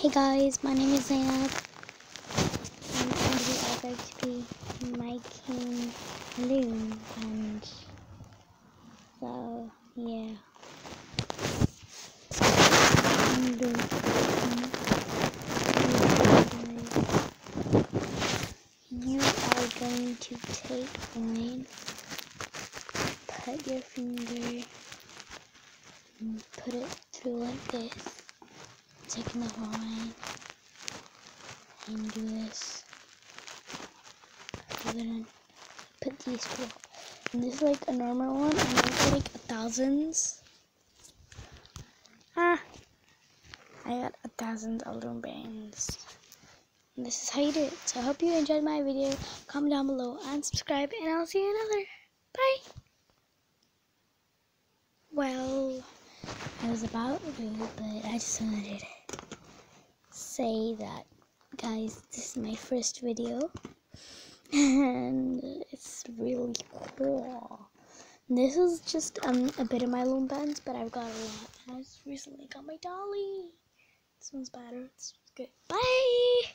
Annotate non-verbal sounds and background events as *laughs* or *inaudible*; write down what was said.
Hey guys, my name is Zainab. And today I'm going to be making loom and so yeah. I'm you are going to take one, put your finger and put it through like this taking the line and do this. And then put these up. And this is like a normal one, and there's like thousands. Ah, I got a thousand balloon bands. And this is how you do it. So I hope you enjoyed my video. Comment down below and subscribe, and I'll see you another. Bye. Well. I was about to, but I just wanted to say that, guys, this is my first video, *laughs* and it's really cool. This is just um, a bit of my loom bands, but I've got a lot. I just recently got my dolly. This one's better. It's good. Bye!